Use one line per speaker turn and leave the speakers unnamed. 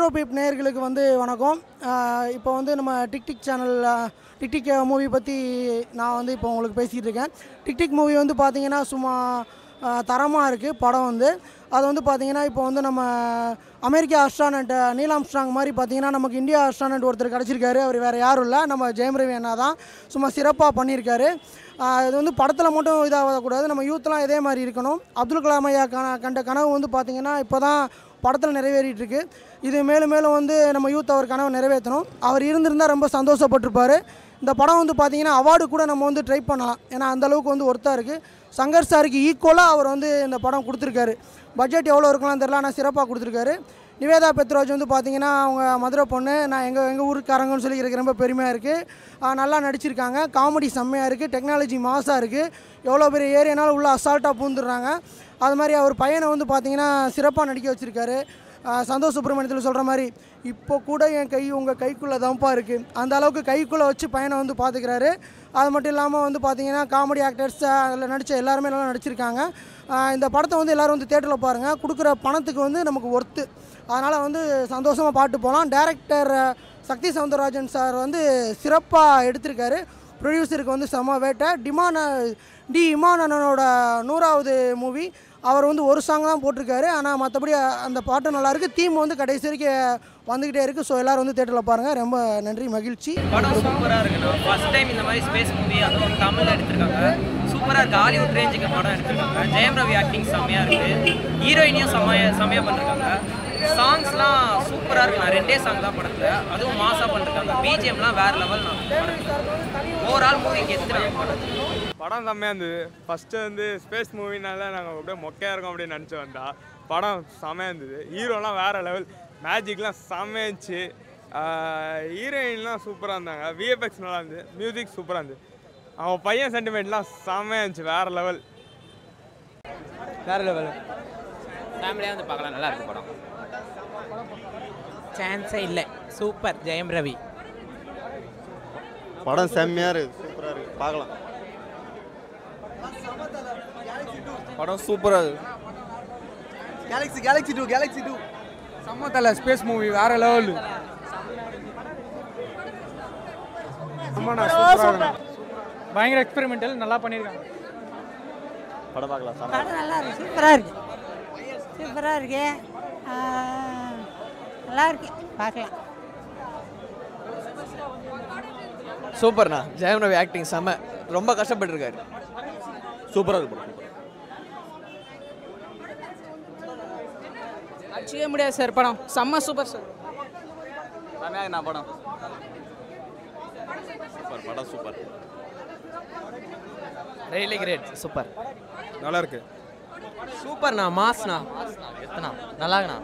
Retro beep நேயர்களுக்கு வந்து வணக்கம். இப்போ வந்து நம்ம டிக்டிக் சேனல் டிக்டிக் மூவி பற்றி நான் வந்து இப்போ உங்களுக்கு பேசிகிட்டு இருக்கேன். டிக்டிக் மூவி வந்து பார்த்திங்கன்னா சும்மா தரமாக இருக்குது படம் வந்து. அது வந்து பார்த்திங்கன்னா இப்போ வந்து நம்ம அமெரிக்கா அஸ்ட்ரானட் நீலாம் ஸ்ட்ராங் மாதிரி பார்த்தீங்கன்னா நமக்கு இந்தியா அஸ்ட்ரானட் ஒருத்தர் கிடச்சிருக்காரு. அவர் வேறு யாரும் இல்லை. நம்ம ஜெயம் ரவி அண்ணா தான். சும்மா சிறப்பாக பண்ணியிருக்காரு. அது இது வந்து படத்தில் மட்டும் இதாகக்கூடாது நம்ம யூத்லாம் இதே மாதிரி இருக்கணும். அப்துல் கலாம் ஐயா கன கண்ட கனவு வந்து பார்த்திங்கன்னா இப்போ தான் படத்தில் நிறைவேறிட்டு இருக்கு இது மேலும் மேலும் வந்து நம்ம யூத் அவர் கனவை நிறைவேற்றணும். அவர் இருந்திருந்தால் ரொம்ப சந்தோஷப்பட்டிருப்பார். இந்த படம் வந்து பார்த்தீங்கன்னா அவார்டு கூட நம்ம வந்து ட்ரை பண்ணலாம். ஏன்னா அந்தளவுக்கு வந்து ஒர்த்தாக இருக்குது சங்கர் சாருக்கு ஈக்குவலாக அவர் வந்து இந்த படம் கொடுத்துருக்காரு. பட்ஜெட் எவ்வளோ இருக்கலாம் தெரில ஆனால் சிறப்பாக கொடுத்துருக்காரு. நிவேதா பெத்ராஜ் வந்து பார்த்தீங்கன்னா அவங்க மதுரை பொண்ணு நான் எங்கள் எங்கள் ஊருக்காரங்கன்னு சொல்லி எனக்கு ரொம்ப பெருமையாக இருக்குது நல்லா நடிச்சிருக்காங்க. காமெடி செம்மையாக இருக்குது டெக்னாலஜி மாசாக இருக்குது எவ்வளோ பெரிய ஏரியானாலும் உள்ளே அசால்ட்டாக பூந்துடுறாங்க. அது மாதிரி அவர் பையனை வந்து பார்த்தீங்கன்னா சிறப்பாக நடிக்க வச்சுருக்காரு. சந்தோஷ் சுப்ரமணியத்தில் சொல்கிற மாதிரி இப்போ கூட என் கை உங்கள் கைக்குள்ளே தான்ப்பா இருக்குது அந்த அளவுக்கு கைக்குள்ளே வச்சு பையனை வந்து பார்த்துக்கிறாரு அது மட்டும் இல்லாமல் வந்து பார்த்தீங்கன்னா காமெடி ஆக்டர்ஸ் அதில் நடித்த எல்லாருமே நல்லா நடிச்சிருக்காங்க. இந்த படத்தை வந்து எல்லோரும் வந்து தேட்டரில் பாருங்கள் கொடுக்குற பணத்துக்கு வந்து நமக்கு ஒர்த்து அதனால் வந்து சந்தோஷமாக பாட்டு போகலாம் டேரக்டர் சக்தி சவுந்தரராஜன் சார் வந்து சிறப்பாக எடுத்திருக்காரு. ப்ரொடியூசருக்கு வந்து செம வேட்டை. டிமான டி இமான் அண்ணனோட நூறாவது மூவி அவர் வந்து ஒரு சாங் தான் போட்டிருக்காரு. ஆனால் மற்றபடி அந்த பாட்டு நல்லாயிருக்கு தீம் வந்து கடைசி வரைக்கும் வந்துக்கிட்டே இருக்குது ஸோ எல்லோரும் வந்து தேட்டரில் பாருங்கள் ரொம்ப நன்றி மகிழ்ச்சி.
படம் சூப்பராக இருக்குண்ணா ஃபர்ஸ்ட் டைம் இந்த மாதிரி ஸ்பேஸ் மூவி அதுவும் தமிழில் எடுத்திருக்காங்க. சூப்பராக இருக்குது ஹாலிவுட் ரேஞ்சுக்கு படம் எடுத்திருக்காங்க. ஜெயம் ரவி ஆக்டிங் செம்மையாக இருக்குது ஹீரோயினியும் செம்மையா செம்மையாக பண்ணிருக்காங்க. சாங்ஸ்லாம் சூப்பராக இருக்குண்ணா ரெண்டே சாங் தான் படத்தில். அதுவும் மாசாக பண்ணிருக்காங்க. பிஜிஎம்லாம் வேறு லெவல் நான் ஓவரால் மூவிக்கு எத்துறாங்க படம்
படம்? செம்மையாக இருந்தது. ஃபஸ்ட்டு வந்து ஸ்பேஸ் மூவினால நாங்கள் அப்படியே மொக்கையாக இருக்கோம் அப்படின்னு நினச்சி வந்தா படம் செம்மையாக இருந்தது. ஹீரோலாம் வேறு லெவல் மேஜிக்லாம் செம்மையாக இருந்துச்சு. ஹீரோயின்லாம் சூப்பராக இருந்தாங்க. விஎஃப்எக்ஸ் நல்லா இருந்தது. மியூசிக் சூப்பராக இருந்தது. அவன் பையன் சென்டிமெண்ட்லாம் செம்மையாக இருந்துச்சு. வேறு லெவல்
வேறு லெவல்
ஃபேமிலியாக வந்து பார்க்கலாம். நல்லா இருக்கு படம்.
சான்ஸே இல்லை. சூப்பர் ஜெயம் ரவி.
படம் செம்மையாக இருக்குது சூப்பராக இருக்குது பார்க்கலாம்.
படம் சூப்பராக இருக்கு.
Galaxy galaxy two galaxy two
சம்மத்தல space movie வேற லெவல் பயங்கர எக்ஸ்பெரிமெண்டல் நல்லா பண்ணியிருக்காங்க.
படம் பார்க்கலாம்.
படம் நல்லா இருக்கு சூப்பராக இருக்கு. சூப்பராக இருக்கு. ஆ, நல்லா இருக்கு பார்க்கலாம்.
சூப்பர்ண்ணா. ஜெயம் ரவி ஆக்டிங் செம்ம ரொம்ப கஷ்டப்பட்டிருக்காரு.
சூப்பராக இருக்கு படம்.
அடிச்சிக்கவே முடியாது சார் படம். செம்ம சூப்பர் சார்.
செம்மையாக நான் படம்.
சூப்பர் படம் சூப்பர்.
Really great super.
நல்லா இருக்கு.
சூப்பர்ண்ணா மாஸ்ண்ணா. எத்தனா? நல்லாங்கண்ணா